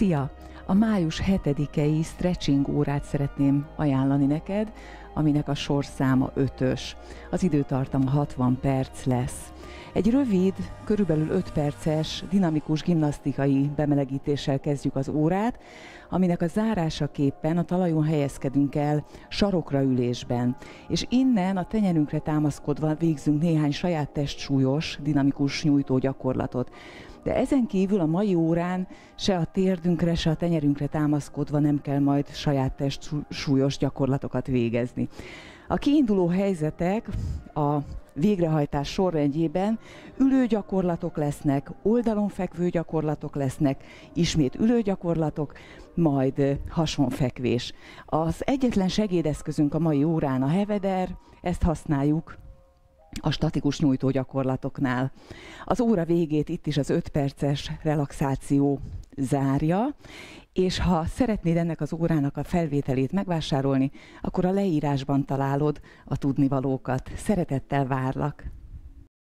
Szia! A május 7-i stretching órát szeretném ajánlani neked, aminek a sorszáma 5-ös. Az időtartama 60 perc lesz. Egy rövid, körülbelül 5 perces, dinamikus gimnasztikai bemelegítéssel kezdjük az órát, aminek a zárásaképpen a talajon helyezkedünk el sarokra ülésben, és innen a tenyerünkre támaszkodva végzünk néhány saját testsúlyos, dinamikus nyújtó gyakorlatot. De ezen kívül a mai órán se a térdünkre, se a tenyerünkre támaszkodva nem kell majd saját test súlyos gyakorlatokat végezni. A kiinduló helyzetek a végrehajtás sorrendjében ülő gyakorlatok lesznek, oldalon fekvő gyakorlatok lesznek, ismét ülő gyakorlatok, majd hasonfekvés. Az egyetlen segédeszközünk a mai órán a heveder, ezt használjuk a statikus nyújtó gyakorlatoknál. Az óra végét itt is az 5 perces relaxáció zárja, és ha szeretnéd ennek az órának a felvételét megvásárolni, akkor a leírásban találod a tudnivalókat. Szeretettel várlak!